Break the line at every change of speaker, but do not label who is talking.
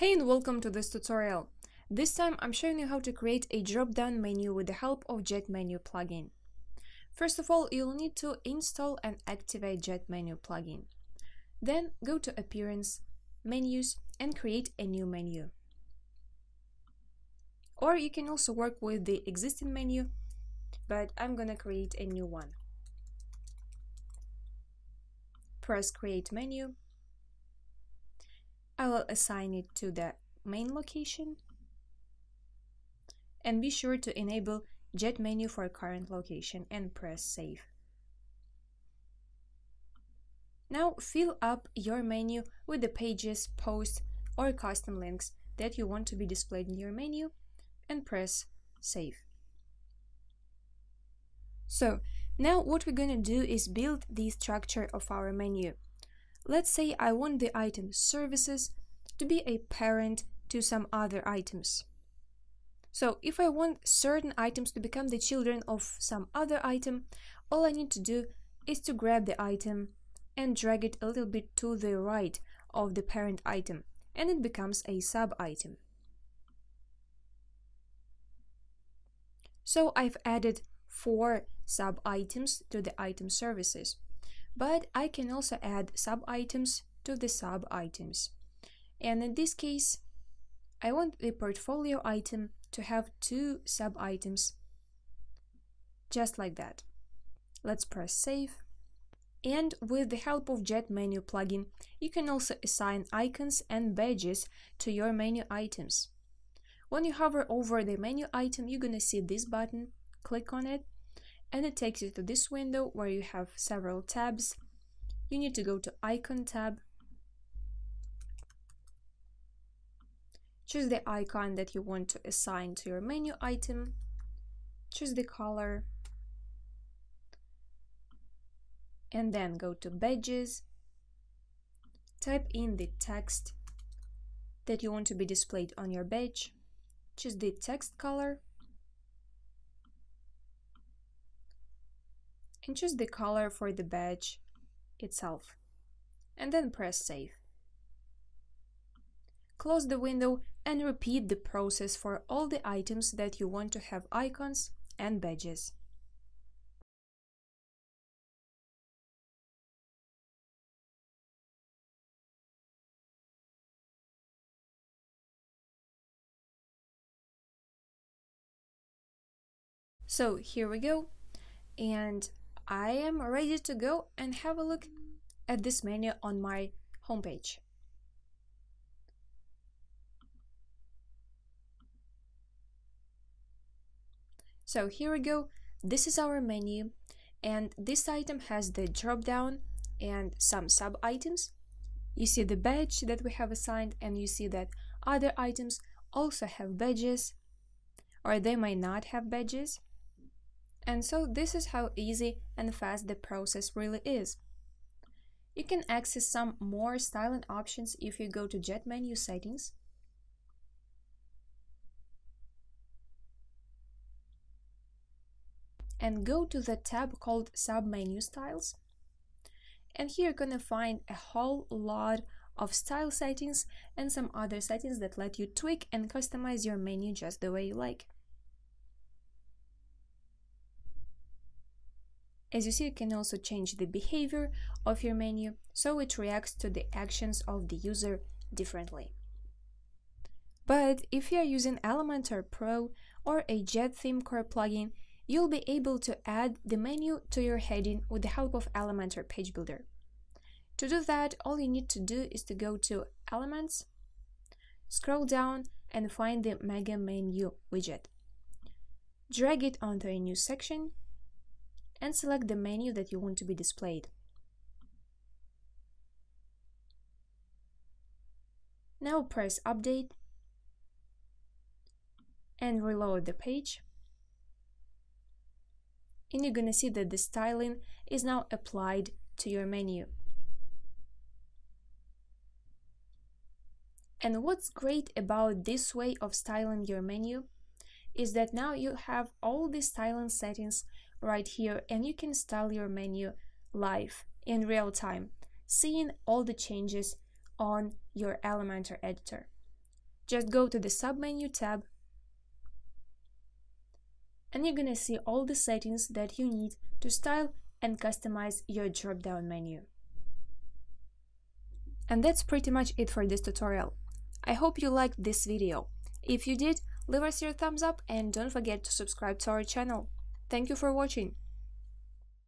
Hey and welcome to this tutorial. This time I'm showing you how to create a drop-down menu with the help of Jet Menu plugin. First of all, you'll need to install and activate Jet Menu plugin. Then go to Appearance, Menus and create a new menu. Or you can also work with the existing menu, but I'm gonna create a new one. Press Create Menu I will assign it to the main location and be sure to enable jet menu for current location and press save. Now fill up your menu with the pages, posts or custom links that you want to be displayed in your menu and press save. So now what we're going to do is build the structure of our menu. Let's say I want the item services to be a parent to some other items. So if I want certain items to become the children of some other item, all I need to do is to grab the item and drag it a little bit to the right of the parent item and it becomes a sub item. So I've added four sub items to the item services but I can also add sub-items to the sub-items. And in this case, I want the portfolio item to have two sub-items, just like that. Let's press save. And with the help of Jet Menu plugin, you can also assign icons and badges to your menu items. When you hover over the menu item, you're gonna see this button, click on it, and it takes you to this window where you have several tabs. You need to go to icon tab, choose the icon that you want to assign to your menu item, choose the color, and then go to badges, type in the text that you want to be displayed on your badge, choose the text color, and choose the color for the badge itself and then press save. Close the window and repeat the process for all the items that you want to have icons and badges. So here we go and I am ready to go and have a look at this menu on my homepage. So here we go, this is our menu and this item has the drop down and some sub items. You see the badge that we have assigned and you see that other items also have badges or they might not have badges. And so this is how easy and fast the process really is. You can access some more styling options if you go to Jet Menu settings. And go to the tab called Submenu Styles. And here you're gonna find a whole lot of style settings and some other settings that let you tweak and customize your menu just the way you like. As you see, you can also change the behavior of your menu so it reacts to the actions of the user differently. But if you are using Elementor Pro or a Jet Theme Core plugin, you'll be able to add the menu to your heading with the help of Elementor Page Builder. To do that, all you need to do is to go to Elements, scroll down and find the Mega Menu widget. Drag it onto a new section and select the menu that you want to be displayed. Now press Update and reload the page. And you're gonna see that the styling is now applied to your menu. And what's great about this way of styling your menu is that now you have all the styling settings right here and you can style your menu live in real time, seeing all the changes on your Elementor editor. just go to the submenu tab and you're gonna see all the settings that you need to style and customize your drop-down menu. And that's pretty much it for this tutorial. I hope you liked this video. If you did, leave us your thumbs up and don't forget to subscribe to our channel. Thank you for watching.